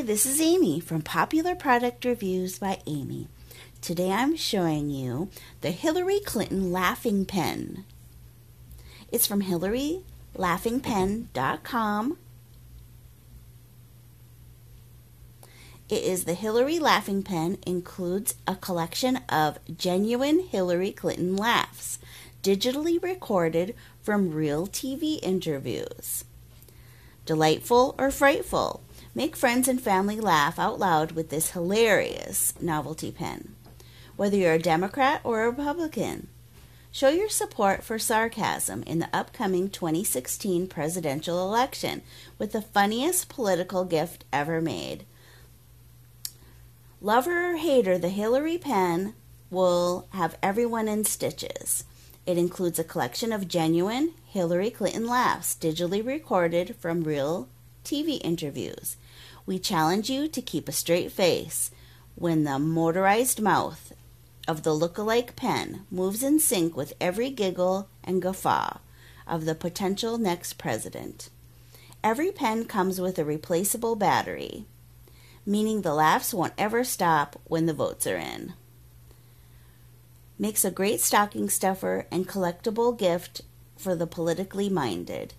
Hi, this is Amy from Popular Product Reviews by Amy. Today I'm showing you the Hillary Clinton Laughing Pen. It's from HillaryLaughingPen.com. It is the Hillary Laughing Pen includes a collection of genuine Hillary Clinton laughs, digitally recorded from real TV interviews. Delightful or frightful? Make friends and family laugh out loud with this hilarious novelty pen. Whether you're a Democrat or a Republican, show your support for sarcasm in the upcoming 2016 presidential election with the funniest political gift ever made. Lover or hater, the Hillary pen will have everyone in stitches. It includes a collection of genuine Hillary Clinton laughs digitally recorded from real TV interviews. We challenge you to keep a straight face when the motorized mouth of the look-alike pen moves in sync with every giggle and guffaw of the potential next president. Every pen comes with a replaceable battery, meaning the laughs won't ever stop when the votes are in. Makes a great stocking stuffer and collectible gift for the politically minded.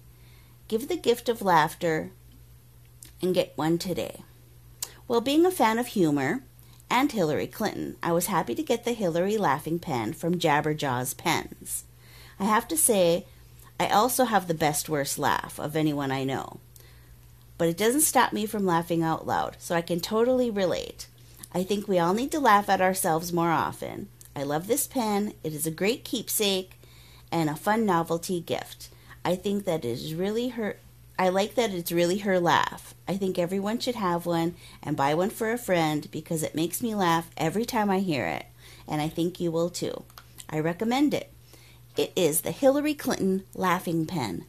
Give the gift of laughter and get one today. Well, being a fan of humor and Hillary Clinton, I was happy to get the Hillary laughing pen from Jabberjaws Pens. I have to say, I also have the best worst laugh of anyone I know. But it doesn't stop me from laughing out loud, so I can totally relate. I think we all need to laugh at ourselves more often. I love this pen. It is a great keepsake and a fun novelty gift. I think that it is really her I like that it's really her laugh. I think everyone should have one and buy one for a friend because it makes me laugh every time I hear it, and I think you will too. I recommend it. It is the Hillary Clinton Laughing Pen.